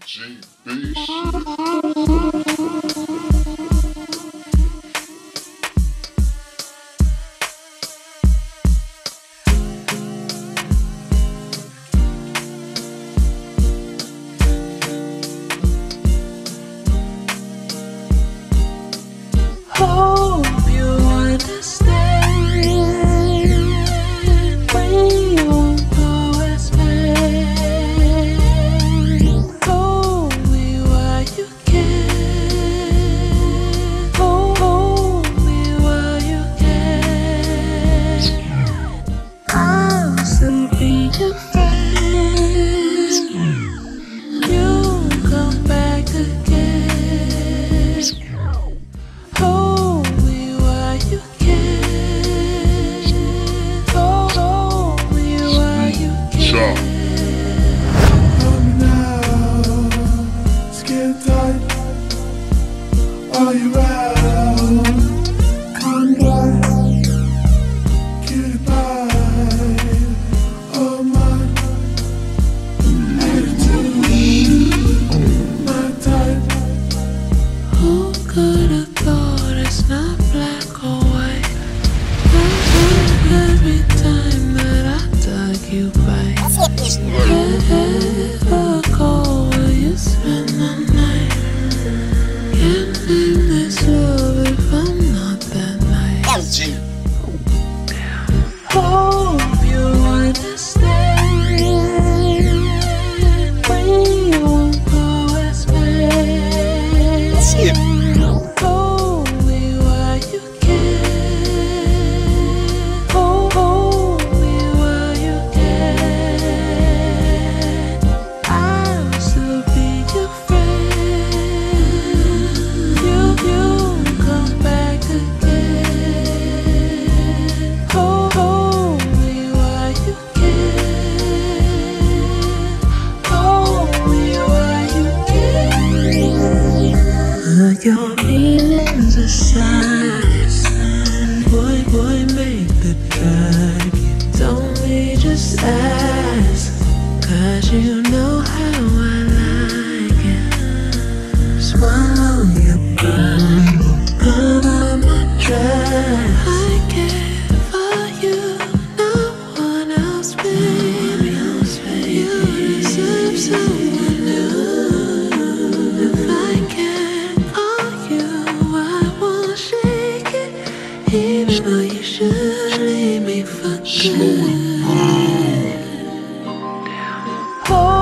GB. Oh. your feelings aside. Boy, boy, make the time. Don't be just ask. Cause you know how I like it. Swallow your bubble. Cover my dress. I care for you. No one else, baby. You deserve so 别把一生黎明分割。